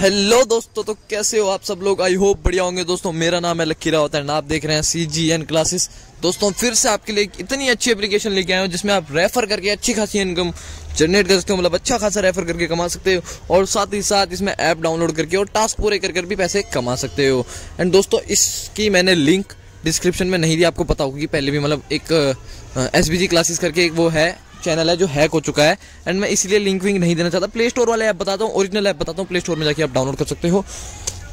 Hello दोस्तों तो कैसे हो आप सब लोग? आई होप बढ़िया होंगे दोस्तों। मेरा नाम है लक्की रावत एंड आप देख रहे हैं सी जी एन क्लासेस दोस्तों फिर से आपके लिए इतनी अच्छी एप्लीकेशन लेके आए हो, जिसमें आप रेफर करके अच्छी खासी इनकम जनरेट कर सकते हो मतलब अच्छा खासा रेफर करके कमा सकते हो, और साथ ही साथ इसमें ऐप डाउनलोड करके और टास्क पूरे कर कर भी पैसे कमा सकते हो। एंड दोस्तों, इसकी मैंने लिंक डिस्क्रिप्शन में नहीं दी, आपको पता होगी पहले भी मतलब एक एस बी जी क्लासेस करके एक वो है चैनल है जो हैक हो चुका है। एंड मैं इसलिए लिंक विंक नहीं देना चाहता। प्ले स्टोर वाले ऐप बताता हूँ ओरिजिनल ऐप बताता हूँ प्ले स्टोर में जाके आप डाउनलोड कर सकते हो।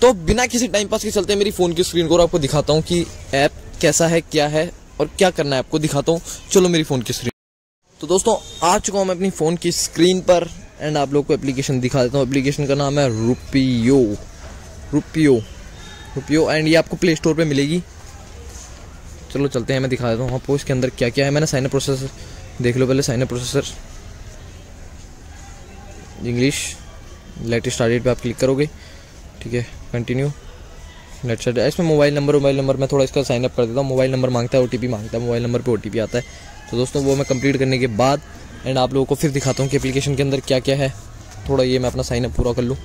तो बिना किसी टाइम पास के चलते मेरी फ़ोन की स्क्रीन को और आपको दिखाता हूँ कि ऐप कैसा है, क्या है और क्या करना है आपको दिखाता हूँ। चलो मेरी फ़ोन की स्क्रीन तो दोस्तों, आ चुका हूँ मैं अपनी फ़ोन की स्क्रीन पर। एंड आप लोग को एप्लीकेशन दिखा देता हूँ। एप्लीकेशन का नाम है रुपियो रुपियो रुपियो एंड ये आपको प्ले स्टोर पर मिलेगी। चलो चलते हैं, मैं दिखा देता हूँ आपको इसके अंदर क्या क्या है। मैंने साइन प्रोसेस देख लो पहले sign processor English let started पे आप क्लिक करोगे। ठीक है कंटिन्यू लेट स्टार्ट इसमें मोबाइल नंबर मोबाइल नंबर मैं थोड़ा इसका साइन अप कर देता हूँ। मोबाइल नंबर माँगता है ओटीपी माँगता है मोबाइल नंबर पे ओटीपी आता है। तो दोस्तों, वो मैं कंप्लीट करने के बाद एंड आप लोगों को फिर दिखाता हूँ कि एप्लीकेशन के अंदर क्या क्या है। थोड़ा ये मैं अपना साइन अप पूरा कर लूँ।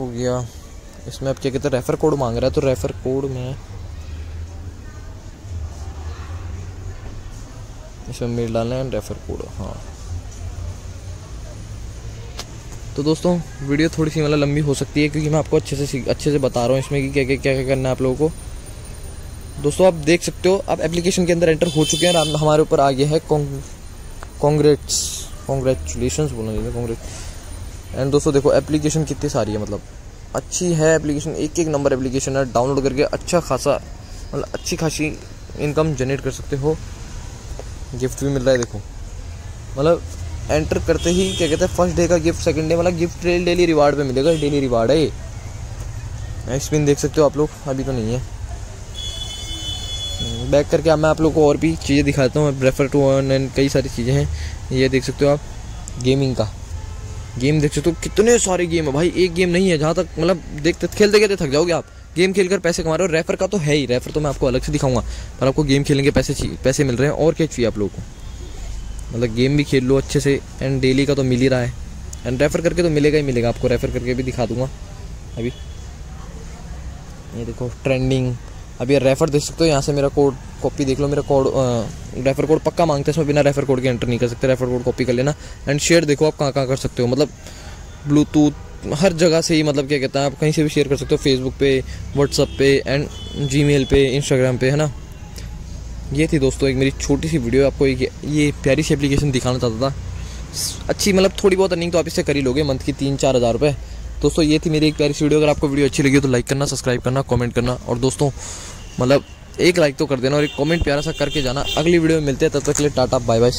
हो गया। इसमें अब क्या कहते हैं रेफ़र कोड मांग रहा है तो रेफ़र कोड में इसमें मेल डालना है रेफ़र कोड हाँ। तो दोस्तों वीडियो थोड़ी सी मतलब लंबी हो सकती है, क्योंकि मैं आपको अच्छे से अच्छे से बता रहा हूँ इसमें कि क्या क्या क्या क्या करना है आप लोगों को। दोस्तों, आप देख सकते हो, आप एप्लीकेशन के अंदर एंटर हो चुके हैं हमारे ऊपर आ गया है कॉन्ग्रेट्स कॉन्ग्रेचुलेशन बोलना चाहिए कॉन्ग्रेट एंड दोस्तों देखो एप्लीकेशन कितनी सारी है मतलब अच्छी है एप्लीकेशन एक एक नंबर एप्लीकेशन है डाउनलोड करके अच्छा खासा मतलब अच्छी खासी इनकम जनरेट कर सकते हो। गिफ्ट भी मिल रहा है, देखो। मतलब एंटर करते ही क्या कहते हैं फ़र्स्ट डे का गिफ्ट सेकंड डे मतलब गिफ्ट डेली रिवार्ड पे मिलेगा डेली रिवार्ड है ये। स्पिन देख सकते हो आप लोग, अभी तो नहीं है। बैक करके अब मैं आप लोग को और भी चीज़ें दिखाता हूँ रेफर टू वन एंड कई सारी चीज़ें हैं, ये देख सकते हो आप गेमिंग का। गेम देख सकते हो, कितने सारे गेम है भाई, एक गेम नहीं है, जहाँ तक मतलब देखते, खेलते खेलते थक जाओगे आप। गेम खेलकर पैसे कमा रहे हो, रेफर का तो है ही, रेफर तो मैं आपको अलग से दिखाऊँगा। पर आपको गेम खेलने के पैसे पैसे मिल रहे हैं, और क्या चाहिए आप लोगों को? मतलब गेम भी खेल लो अच्छे से एंड डेली का तो मिल ही रहा है। एंड रेफर करके तो मिलेगा ही मिलेगा, आपको रेफर करके भी दिखा दूँगा। अभी। ये देखो ट्रेंडिंग अभी रेफर देख सकते हो, यहाँ से मेरा कोड कॉपी देख लो, मेरा कोड रेफर कोड पक्का मांगते हैं, इसमें बिना रेफर कोड के एंटर नहीं कर सकते रेफर कोड कॉपी कर लेना। एंड शेयर देखो आप कहाँ कहाँ कर सकते हो मतलब ब्लूटूथ हर जगह से ही मतलब क्या कहता है, आप कहीं से भी शेयर कर सकते हो फेसबुक पे व्हाट्सअप पे एंड जी पे इंस्टाग्राम पे, है ना? ये थी दोस्तों एक मेरी छोटी सी वीडियो आपको एक ये प्यारी सी एप्लीकेशन दिखाना चाहता था। अच्छी मतलब थोड़ी बहुत अर्निंग तो आप इससे कर ही लोगे मंथ की तीन चार हज़ार रुपये दोस्तों, ये थी मेरी एक प्यारी सी वीडियो अगर आपको वीडियो अच्छी लगी तो लाइक करना सब्सक्राइब करना कमेंट करना। और दोस्तों मतलब एक लाइक तो कर देना और एक कमेंट प्यारा सा करके जाना। अगली वीडियो में मिलते हैं, तब तक के लिए टाटा बाय बाय